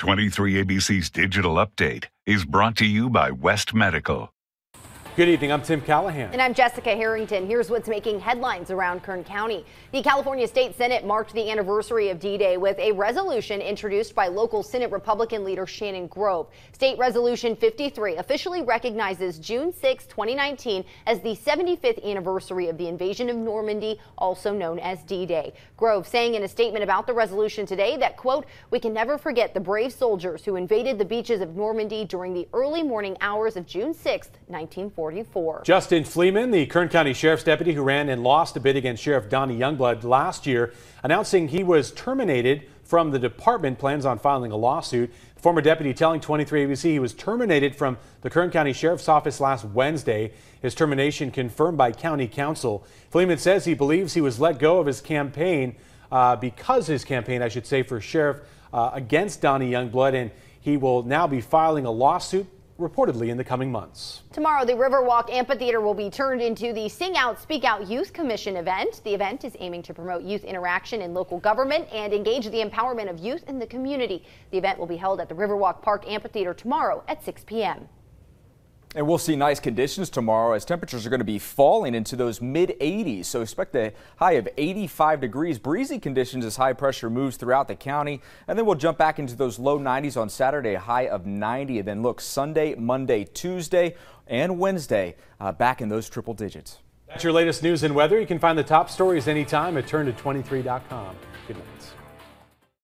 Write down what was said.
23 ABC's digital update is brought to you by West Medical. Good evening. I'm Tim Callahan. And I'm Jessica Harrington. Here's what's making headlines around Kern County. The California State Senate marked the anniversary of D-Day with a resolution introduced by local Senate Republican leader Shannon Grove. State Resolution 53 officially recognizes June 6, 2019 as the 75th anniversary of the invasion of Normandy, also known as D-Day. Grove saying in a statement about the resolution today that, quote, we can never forget the brave soldiers who invaded the beaches of Normandy during the early morning hours of June 6, 1940. 44. Justin Fleeman, the Kern County Sheriff's deputy who ran and lost a bid against Sheriff Donny Youngblood last year, announcing he was terminated from the department, plans on filing a lawsuit. Former deputy telling 23 ABC he was terminated from the Kern County Sheriff's Office last Wednesday. His termination confirmed by County Counsel. Fleeman says he believes he was let go of his campaign uh, because his campaign, I should say, for sheriff uh, against Donny Youngblood, and he will now be filing a lawsuit reportedly in the coming months. Tomorrow, the Riverwalk Amphitheater will be turned into the Sing Out, Speak Out Youth Commission event. The event is aiming to promote youth interaction in local government and engage the empowerment of youth in the community. The event will be held at the Riverwalk Park Amphitheater tomorrow at 6 p.m. And we'll see nice conditions tomorrow as temperatures are going to be falling into those mid 80s. So expect a high of 85 degrees. Breezy conditions as high pressure moves throughout the county. And then we'll jump back into those low 90s on Saturday, a high of 90. And then look Sunday, Monday, Tuesday, and Wednesday uh, back in those triple digits. That's your latest news and weather. You can find the top stories anytime at turn to 23.com. Good night.